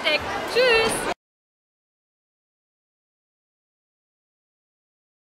angesteckt. Tschüss!